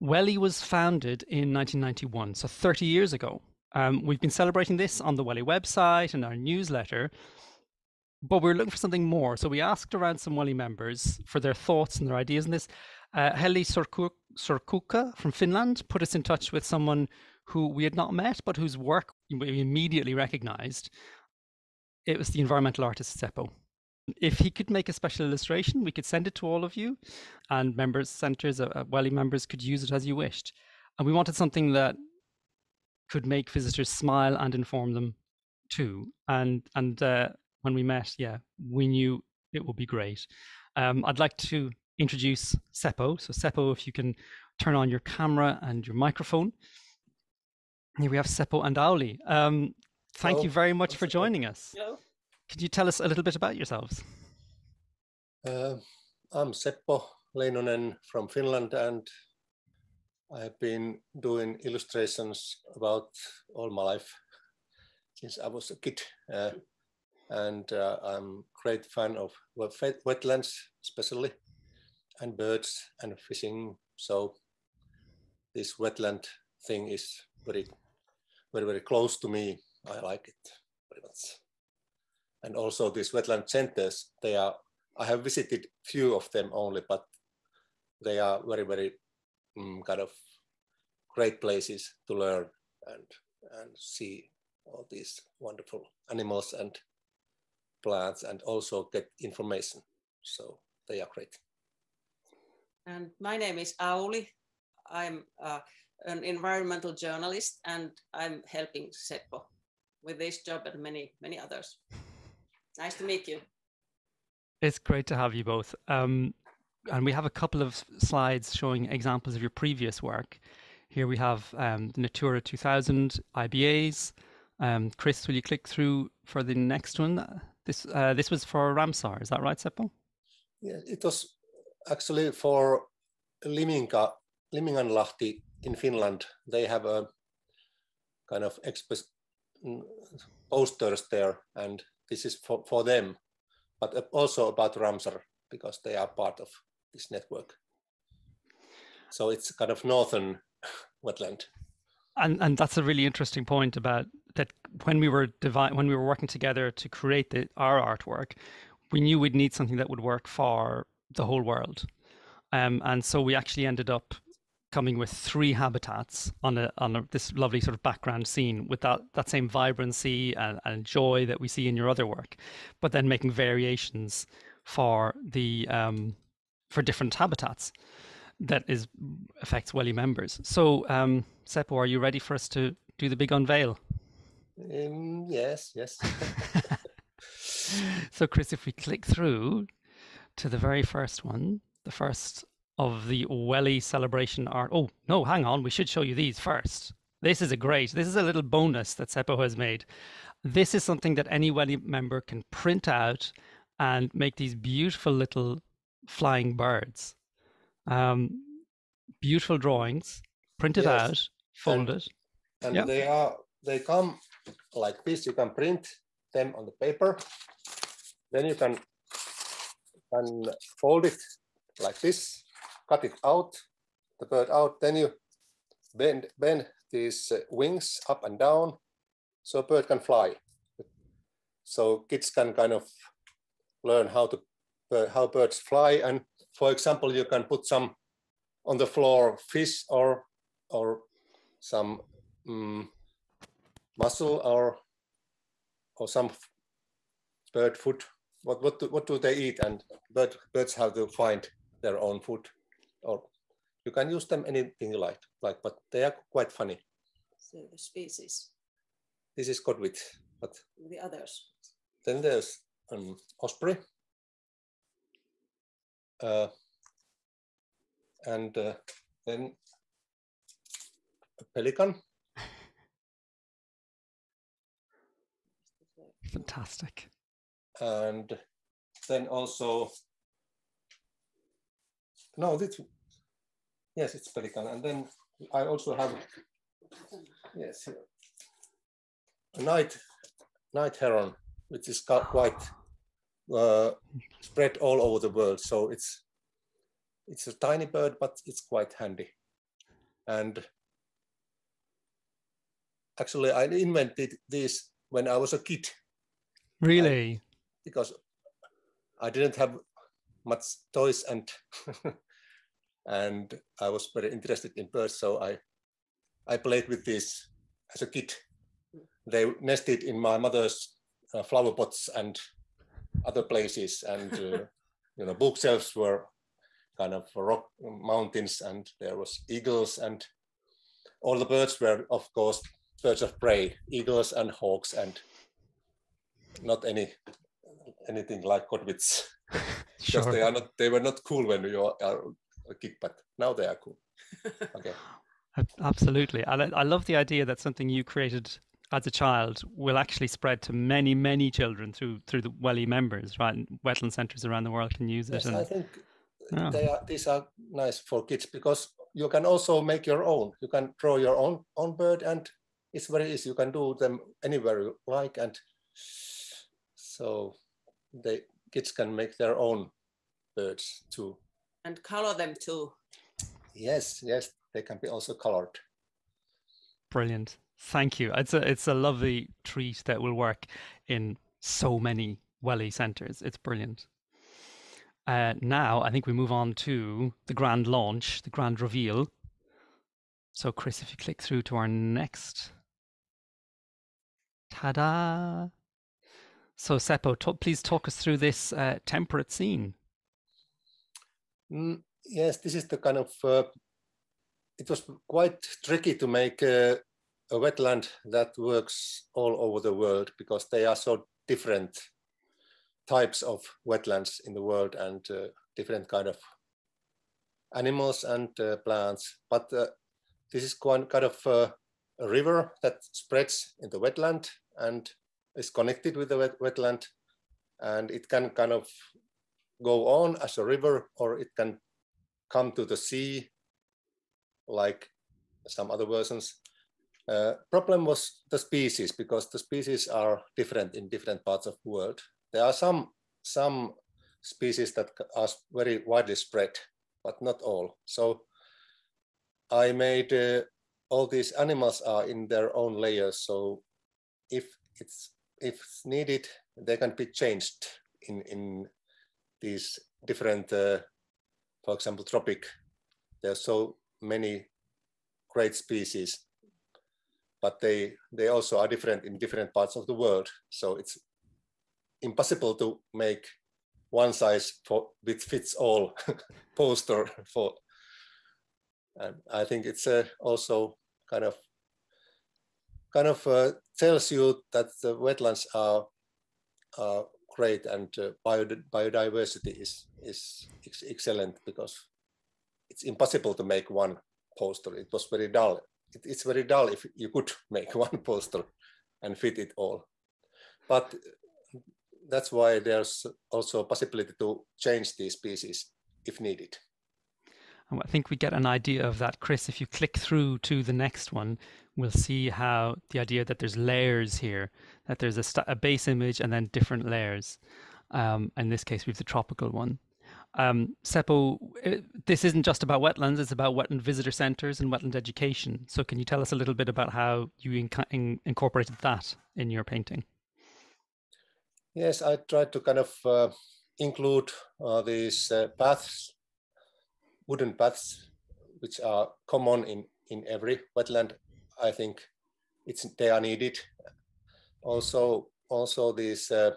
Welly was founded in 1991, so 30 years ago. Um, we've been celebrating this on the Welly website and our newsletter, but we are looking for something more. So we asked around some Welly members for their thoughts and their ideas on this. Uh, Heli Sorkuka from Finland put us in touch with someone who we had not met, but whose work we immediately recognized. It was the environmental artist Seppo. If he could make a special illustration, we could send it to all of you, and members, centers, uh, Welly members could use it as you wished. And we wanted something that could make visitors smile and inform them too. And and uh, when we met, yeah, we knew it would be great. Um, I'd like to introduce Seppo. So Seppo, if you can turn on your camera and your microphone. Here we have Seppo and Auli. Um, thank Hello. you very much for joining us. Hello. Could you tell us a little bit about yourselves? Uh, I'm Seppo Leinonen from Finland and I have been doing illustrations about all my life since I was a kid. Uh, and uh, I'm great fan of wetlands especially and birds and fishing. So this wetland thing is very, very, very close to me. I like it very much. And also these wetland centers, they are, I have visited few of them only, but they are very, very um, kind of great places to learn and, and see all these wonderful animals and plants and also get information. So they are great. And my name is Auli. I'm uh, an environmental journalist and I'm helping Seppo with this job and many, many others. Nice to meet you. It's great to have you both. Um, and we have a couple of slides showing examples of your previous work. Here we have um, the Natura 2000 IBAs. Um, Chris, will you click through for the next one? This uh, this was for Ramsar, is that right, Seppo? Yeah, it was actually for Liminka, Liminganlahti in Finland, they have a kind of express posters there, and this is for, for them, but also about Ramsar because they are part of this network. So it's kind of northern wetland. And and that's a really interesting point about that when we were divi- when we were working together to create the, our artwork, we knew we'd need something that would work for the whole world. Um, and so we actually ended up coming with three habitats on a on a, this lovely sort of background scene with that that same vibrancy and, and joy that we see in your other work, but then making variations for the um, for different habitats that is affects Welly members. So, um, Seppo, are you ready for us to do the big unveil? Um, yes, yes. so, Chris, if we click through to the very first one, the first of the Welly celebration art. Oh, no, hang on. We should show you these first. This is a great, this is a little bonus that Seppo has made. This is something that any Welly member can print out and make these beautiful little flying birds. Um, beautiful drawings, printed yes. out, folded. And, and yep. they are, they come like this. You can print them on the paper. Then you can, can fold it like this, cut it out, the bird out, then you bend, bend these uh, wings up and down so a bird can fly. So kids can kind of learn how to uh, how birds fly. And for example, you can put some on the floor fish or or some um, mussel or or some bird food. What what do, what do they eat? And bird, birds have to find their own food or you can use them anything you like like but they are quite funny. So the species. This is godwit but the others. then there's an osprey. Uh, and uh, then a pelican. Fantastic. And then also no, this, yes, it's pelican. And then I also have, yes, a night, night heron, which is quite uh, spread all over the world. So it's, it's a tiny bird, but it's quite handy. And actually, I invented this when I was a kid. Really? I, because I didn't have much toys and and I was very interested in birds, so I I played with this as a kid. They nested in my mother's uh, flower pots and other places, and uh, you know bookshelves were kind of rock mountains, and there was eagles, and all the birds were, of course, birds of prey, eagles and hawks, and not any anything like godwits because sure. they are not they were not cool when you are a kid, but now they are cool. Okay. Absolutely. I, I love the idea that something you created as a child will actually spread to many, many children through through the WELI members, right? Wetland centres around the world can use it. Yes, and, I think yeah. they are, these are nice for kids because you can also make your own. You can draw your own own bird, and it's very easy. You can do them anywhere you like, and so the kids can make their own birds too. And color them too. Yes, yes, they can be also colored. Brilliant. Thank you. It's a it's a lovely treat that will work in so many WELI centres. It's brilliant. Uh, now I think we move on to the grand launch, the grand reveal. So Chris, if you click through to our next, ta-da! So Seppo, t- please talk us through this uh, temperate scene. Mm, yes, this is the kind of. Uh, it was quite tricky to make uh, a wetland that works all over the world because they are so different types of wetlands in the world and uh, different kind of animals and uh, plants. But uh, this is quite kind of uh, a river that spreads in the wetland and is connected with the wet, wetland, and it can kind of go on as a river, or it can come to the sea, like some other versions. Uh, problem was the species because the species are different in different parts of the world. There are some some species that are very widely spread, but not all. So I made uh, all these animals are in their own layers. So if it's if needed, they can be changed in in these different, uh, for example, tropic. There are so many great species but they they also are different in different parts of the world. So it's impossible to make one size for which fits all poster for. And I think it's uh, also kind of kind of uh, tells you that the wetlands are are great and uh, biodiversity is is ex excellent because it's impossible to make one poster. It was very dull it, it's very dull if you could make one poster and fit it all. But that's why there's also a possibility to change these pieces if needed. I think we get an idea of that, Chris. If you click through to the next one, we'll see how the idea that there's layers here, that there's a, a base image and then different layers. Um, in this case, we have the tropical one. Um, Seppo, it, this isn't just about wetlands, it's about wetland visitor centres and wetland education. So, can you tell us a little bit about how you in- in- incorporated that in your painting? Yes, I tried to kind of uh, include uh, these uh, paths, wooden paths, which are common in, in every wetland. I think it's they are needed. Also, also these uh,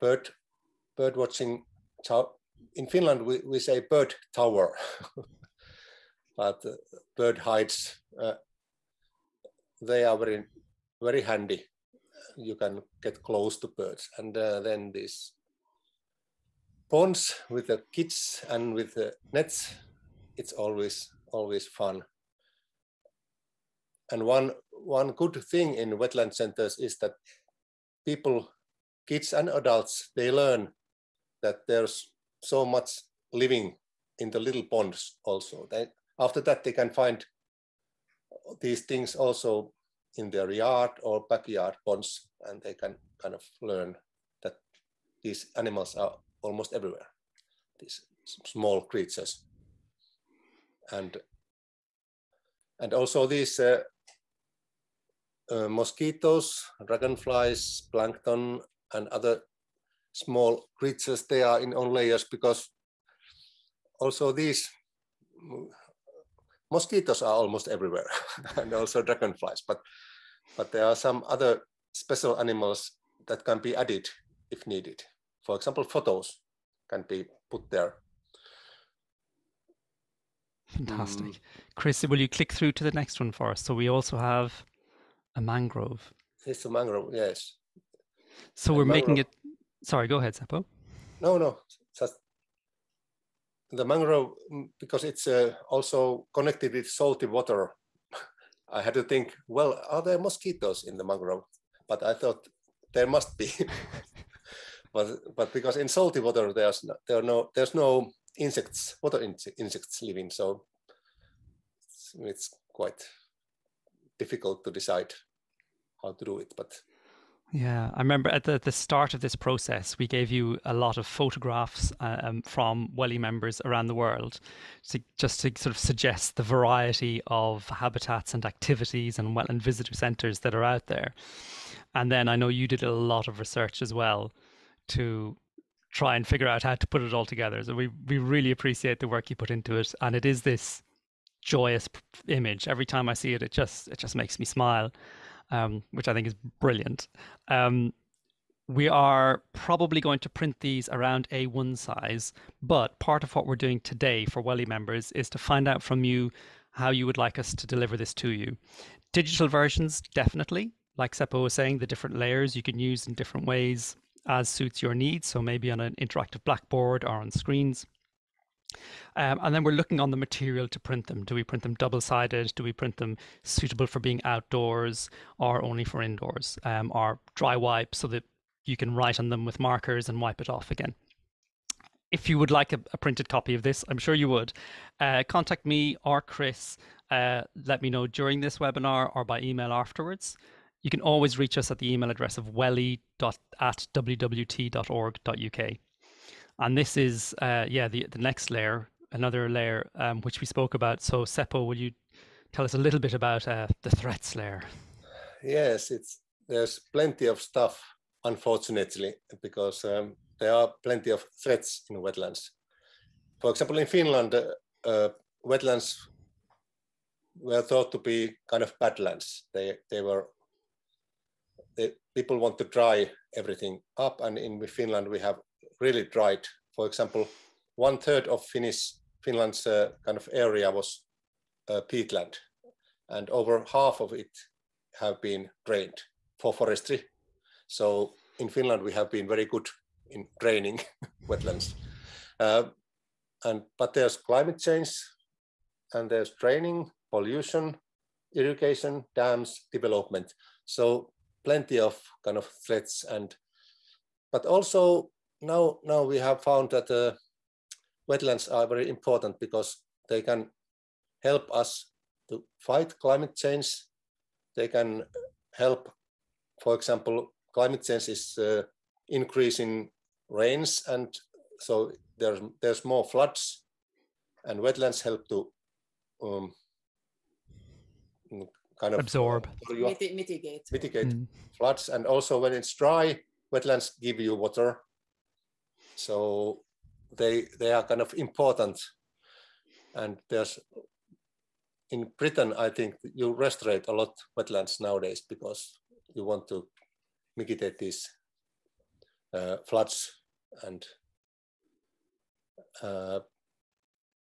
bird bird watching in Finland we, we say bird tower, but uh, bird hides, uh, they are very, very handy. You can get close to birds. And uh, then these ponds with the kids and with the nets, it's always, always fun. And one, one good thing in wetland centers is that people, kids and adults, they learn that there's so much living in the little ponds also. They, after that, they can find these things also in their yard or backyard ponds, and they can kind of learn that these animals are almost everywhere, these small creatures. And and also these uh, uh, mosquitoes, dragonflies, plankton, and other small creatures, they are in on layers because also these mosquitoes are almost everywhere and also dragonflies, but, but there are some other special animals that can be added if needed. For example, photos can be put there. Fantastic. Mm. Chris, will you click through to the next one for us? So we also have a mangrove. It's a mangrove, yes. So we're making it. Sorry, go ahead, Seppo. No, no, just the mangrove mm, because it's uh, also connected with salty water. I had to think, well, are there mosquitoes in the mangrove? But I thought there must be. but but because in salty water there's no, there are no there's no insects, water insects living, so it's, it's quite difficult to decide how to do it. But yeah, I remember at the, the start of this process, we gave you a lot of photographs uh, um, from WELI members around the world, to, just to sort of suggest the variety of habitats and activities and wetland visitor centres that are out there. And then I know you did a lot of research as well to try and figure out how to put it all together. So we, we really appreciate the work you put into it. And it is this joyous image. Every time I see it, it just it just makes me smile um, which I think is brilliant. Um, we are probably going to print these around A1 size, but part of what we're doing today for WELI members is to find out from you how you would like us to deliver this to you. Digital versions, definitely. Like Seppo was saying, the different layers you can use in different ways as suits your needs. So maybe on an interactive blackboard or on screens. Um, and then we're looking on the material to print them. Do we print them double sided? Do we print them suitable for being outdoors or only for indoors? Um, or dry wipe so that you can write on them with markers and wipe it off again. If you would like a, a printed copy of this, I'm sure you would, uh, contact me or Chris. Uh, let me know during this webinar or by email afterwards. You can always reach us at the email address of weli at wwt.org.uk. And this is, uh, yeah, the, the next layer, another layer um, which we spoke about. So, Seppo, will you tell us a little bit about uh, the threats layer? Yes, it's there's plenty of stuff, unfortunately, because um, there are plenty of threats in wetlands. For example, in Finland, uh, uh, wetlands were thought to be kind of badlands. They they were they, people want to dry everything up, and in Finland we have really dried. For example, one third of Finnish, Finland's uh, kind of area was uh, peatland, and over half of it have been drained for forestry. So in Finland, we have been very good in draining wetlands. Uh, and but there's climate change, and there's draining, pollution, irrigation, dams, development. So plenty of kind of threats and but also now, now we have found that uh, wetlands are very important because they can help us to fight climate change. They can help, for example, climate change is uh, increasing rains and so there's, there's more floods and wetlands help to um, kind of absorb, uh, mitigate, mitigate mm. floods. And also when it's dry, wetlands give you water so they they are kind of important. And there's in Britain, I think you restaurate a lot wetlands nowadays because you want to mitigate these uh, floods and uh,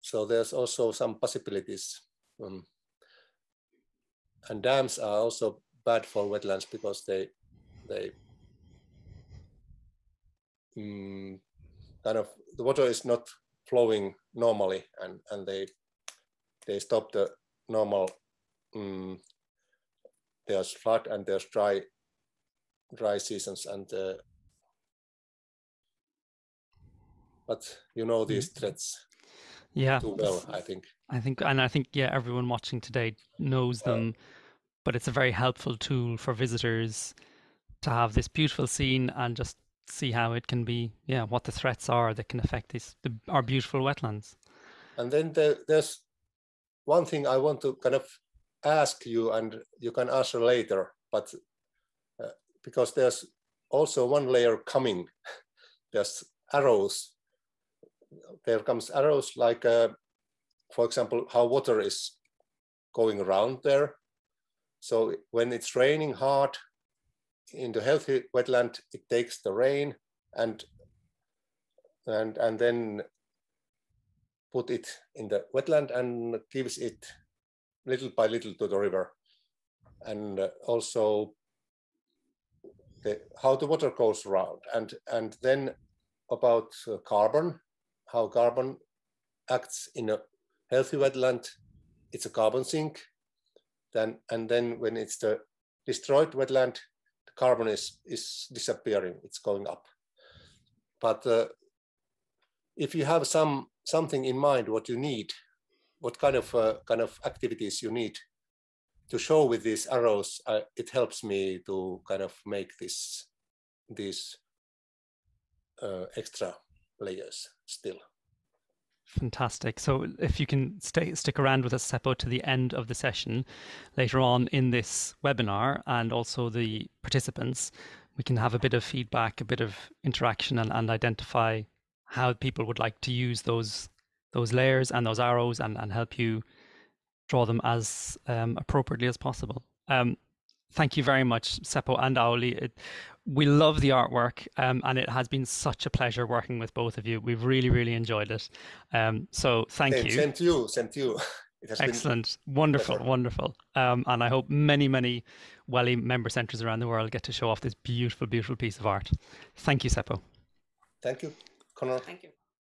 so there's also some possibilities. Um, and dams are also bad for wetlands because they they um, kind of the water is not flowing normally and and they they stop the normal um, there's flood and there's dry dry seasons and uh, but you know these mm. threats yeah. too well i think. I think and i think yeah everyone watching today knows them but it's a very helpful tool for visitors to have this beautiful scene and just see how it can be, yeah, what the threats are that can affect these the, our beautiful wetlands. And then the, there's one thing I want to kind of ask you and you can answer later, but uh, because there's also one layer coming, there's arrows. There comes arrows like, uh, for example, how water is going around there. So when it's raining hard in the healthy wetland, it takes the rain and and and then put it in the wetland and gives it little by little to the river. And uh, also the, how the water goes around. And, and then about uh, carbon, how carbon acts in a healthy wetland, it's a carbon sink. Then, and then when it's the destroyed wetland, the carbon is, is disappearing, it's going up. But uh, if you have some something in mind what you need, what kind of uh, kind of activities you need to show with these arrows, uh, it helps me to kind of make this these uh, extra layers still. Fantastic. So if you can stay stick around with us, Seppo, to the end of the session later on in this webinar and also the participants, we can have a bit of feedback, a bit of interaction and, and identify how people would like to use those those layers and those arrows and, and help you draw them as um, appropriately as possible. Um, thank you very much, Seppo and Auli. It, we love the artwork, um, and it has been such a pleasure working with both of you. We've really, really enjoyed it. Um, so thank same, you. Same to you. Same to you. Excellent, wonderful, pleasure. wonderful. Um, and I hope many, many WELI member centres around the world get to show off this beautiful, beautiful piece of art. Thank you, Seppo. Thank you. Conor. Thank you.